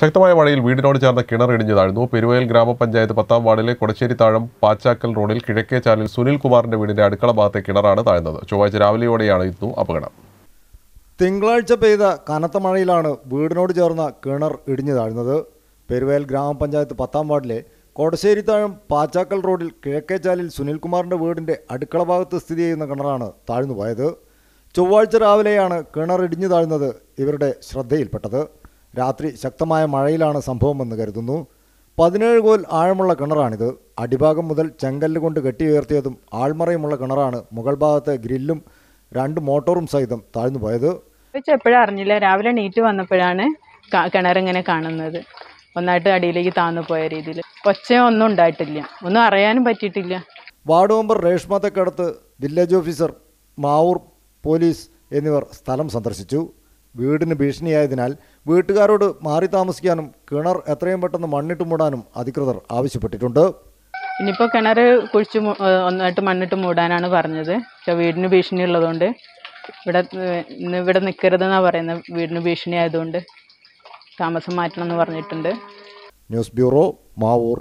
ശക്തമായ മഴയിൽ വീടിനോട് ചേർന്ന കിണർ ഇടിഞ്ഞു താഴ്ന്നു. പെരുവയൽ ഗ്രാമപഞ്ചായത്ത് പത്താം വാർഡിലെ കൊടശ്ശേരി താഴം പാച്ചാക്കൽ റോഡിൽ കിഴക്കേ ചാലിൽ സുനിൽ കുമാറിന്റെ വീടിന്റെ അടുക്കള ഭാഗത്തെ കിണറാണ് താഴ്ന്നത്. ചൊവ്വാഴ്ച രാവിലെയോടെയാണ് ഇന്നു അപകടം. തിങ്കളാഴ്ച പെയ്ത കനത്ത മഴയിലാണ് വീടിനോട് ചേർന്ന കിണർ ഇടിഞ്ഞു താഴ്ന്നത്. പെരുവയൽ ഗ്രാമപഞ്ചായത്ത് പത്താം വാർഡിലെ കോടശ്ശേരിത്താഴം പാച്ചാക്കൽ റോഡിൽ കിഴക്കേ ചാലിൽ സുനിൽകുമാറിന്റെ വീടിന്റെ അടുക്കള ഭാഗത്ത് സ്ഥിതി ചെയ്യുന്ന കിണറാണ് താഴ്ന്നു പോയത് ചൊവ്വാഴ്ച രാവിലെയാണ് കിണർ ഇടിഞ്ഞു താഴ്ന്നത് ഇവരുടെ ശ്രദ്ധയിൽപ്പെട്ടത്. രാത്രി ശക്തമായ മഴയിലാണ് സംഭവമെന്ന് കരുതുന്നു. പതിനേഴ് കോൽ ആഴമുള്ള കിണറാണിത്. അടിഭാഗം മുതൽ ചെങ്കല്ല് കൊണ്ട് കെട്ടി ഉയർത്തിയതും ആൾമറയുമുള്ള കിണറാണ് മുകൾ ഭാഗത്തെ ഗ്രില്ലും രണ്ട് മോട്ടോറും സഹിതം താഴ്ന്നു പോയത്. എപ്പോഴും അറിഞ്ഞില്ല രാവിലെ നീറ്റ് വന്നപ്പോഴാണ് കിണറിങ്ങനെ കാണുന്നത്. ഒന്നായിട്ട് അടിയിലേക്ക് താന്നു പോയ രീതിയിൽ ഒച്ചയോ ഒന്നും ഉണ്ടായിട്ടില്ല. ഒന്നും അറിയാനും പറ്റിയിട്ടില്ല. Ward member Reshma Thekkadath village officer Mavoor police എന്നിവർ സ്ഥലം സന്ദർശിച്ചു. വീടിന് ഭീഷണിയായതിനാൽ വീട്ടുകാരോട് മാറി താമസിക്കാനും കിണർ എത്രയും പെട്ടെന്ന് മണ്ണിട്ട് മൂടാനും അധികൃതർ ആവശ്യപ്പെട്ടിട്ടുണ്ട്. ഇനിയിപ്പോൾ കിണർ കുഴിച്ച് ഒന്നായിട്ട് മണ്ണിട്ട് മൂടാനാണ് പറഞ്ഞത്. പക്ഷെ വീടിന് ഭീഷണി ഉള്ളതുകൊണ്ട് ഇവിടെ ഇവിടെ നിൽക്കരുതെന്നാണ് പറയുന്നത്. വീടിന് ഭീഷണി ആയതുകൊണ്ട് താമസം മാറ്റണം എന്ന് പറഞ്ഞിട്ടുണ്ട്. News bureau Mavoor.